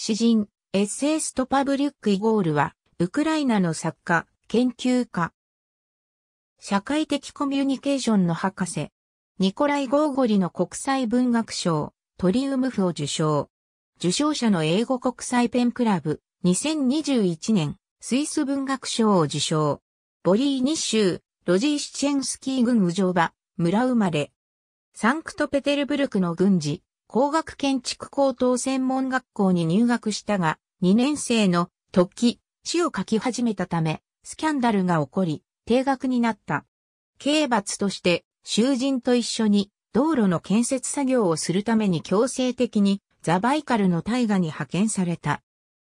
詩人、エッセイストパブリュック・イゴールは、ウクライナの作家、研究家。社会的コミュニケーションの博士。ニコライ・ゴーゴリの国際文学賞、トリウムフを受賞。受賞者の英語国際ペンクラブ、2021年、スイス文学賞を受賞。ボリーニ州、ロジーシチェンスキー郡ウジョーバ、村生まれ。サンクトペテルブルクの軍事、工学建築高等専門学校に入学したが、2年生の時、詩を書き始めたため、スキャンダルが起こり、定額になった。刑罰として、囚人と一緒に道路の建設作業をするために強制的にザバイカルの大河に派遣された。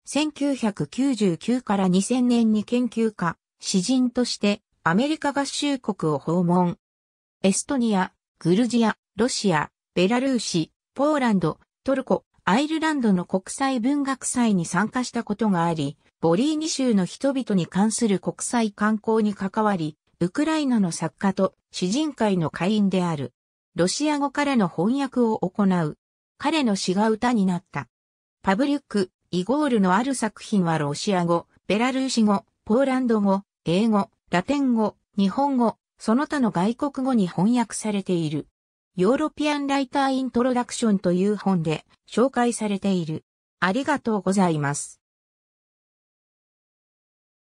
1999から2000年に研究家、詩人としてアメリカ合衆国を訪問。エストニア、グルジア、ロシア、ベラルーシ、ポーランド、トルコ、アイルランドの国際文学祭に参加したことがあり、ボリーニ州の人々に関する国際観光に関わり、ウクライナの作家と詩人会の会員である。ロシア語からの翻訳を行う。彼の詩が歌になった。パブリュック、イゴールのある作品はロシア語、ベラルーシ語、ポーランド語、英語、ラテン語、日本語、その他の外国語に翻訳されている。ヨーロピアンライターイントロダクションという本で紹介されている。ありがとうございます。